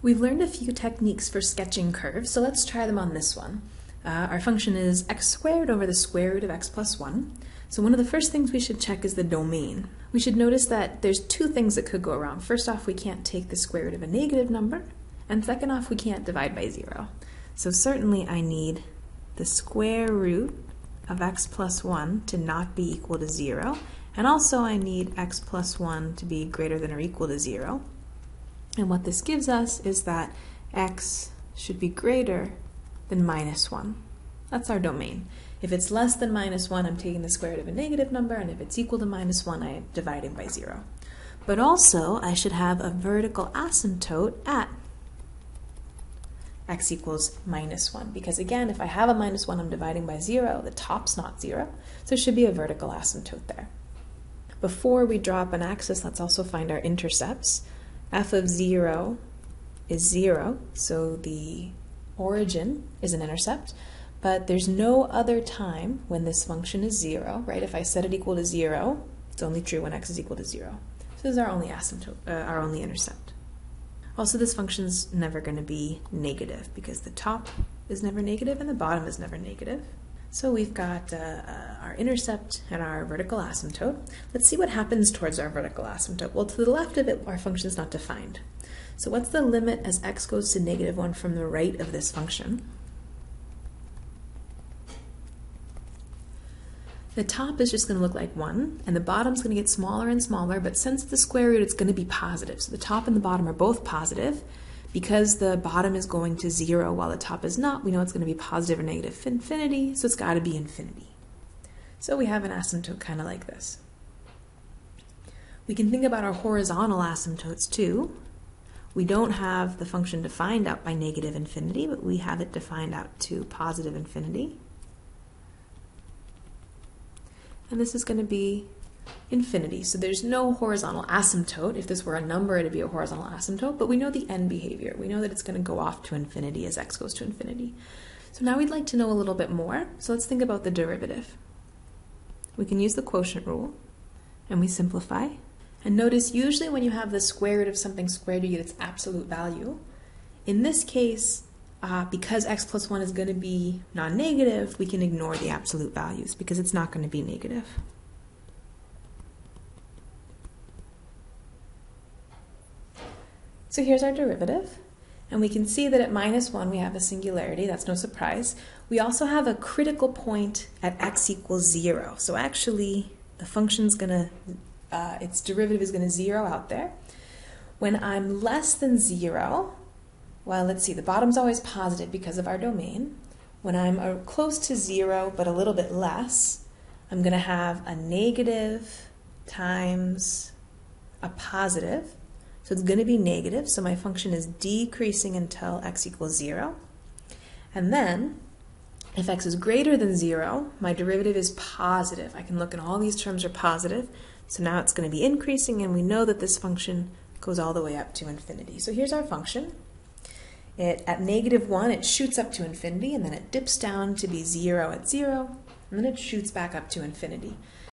We've learned a few techniques for sketching curves, so let's try them on this one. Uh, our function is x squared over the square root of x plus 1. So one of the first things we should check is the domain. We should notice that there's two things that could go wrong. First off, we can't take the square root of a negative number, and second off, we can't divide by 0. So certainly I need the square root of x plus 1 to not be equal to 0, and also I need x plus 1 to be greater than or equal to 0. And what this gives us is that x should be greater than minus 1. That's our domain. If it's less than minus 1, I'm taking the square root of a negative number, and if it's equal to minus 1, I'm dividing by 0. But also, I should have a vertical asymptote at x equals minus 1, because again, if I have a minus 1, I'm dividing by 0, the top's not 0, so there should be a vertical asymptote there. Before we draw up an axis, let's also find our intercepts f of 0 is 0, so the origin is an intercept, but there's no other time when this function is 0, right? If I set it equal to 0, it's only true when x is equal to 0. So this is our only asymptote, uh, our only intercept. Also, this function's never going to be negative because the top is never negative and the bottom is never negative. So we've got uh, uh, our intercept and our vertical asymptote. Let's see what happens towards our vertical asymptote. Well, to the left of it, our function is not defined. So what's the limit as x goes to negative 1 from the right of this function? The top is just going to look like 1, and the bottom's going to get smaller and smaller, but since the square root, it's going to be positive. So the top and the bottom are both positive, because the bottom is going to zero while the top is not, we know it's going to be positive or negative infinity, so it's got to be infinity. So we have an asymptote kind of like this. We can think about our horizontal asymptotes too. We don't have the function defined out by negative infinity, but we have it defined out to positive infinity. And this is going to be infinity. So there's no horizontal asymptote. If this were a number, it'd be a horizontal asymptote, but we know the end behavior. We know that it's going to go off to infinity as x goes to infinity. So now we'd like to know a little bit more. So let's think about the derivative. We can use the quotient rule, and we simplify. And notice usually when you have the square root of something squared, you get its absolute value. In this case, uh, because x plus 1 is going to be non-negative, we can ignore the absolute values because it's not going to be negative. So here's our derivative. And we can see that at minus 1 we have a singularity, that's no surprise. We also have a critical point at x equals 0. So actually the function's going to, uh, its derivative is going to zero out there. When I'm less than 0, well, let's see, the bottom's always positive because of our domain. When I'm uh, close to 0 but a little bit less, I'm going to have a negative times a positive. So it's going to be negative, so my function is decreasing until x equals 0. And then, if x is greater than 0, my derivative is positive. I can look and all these terms are positive. So now it's going to be increasing, and we know that this function goes all the way up to infinity. So here's our function. It, at negative 1, it shoots up to infinity, and then it dips down to be 0 at 0, and then it shoots back up to infinity.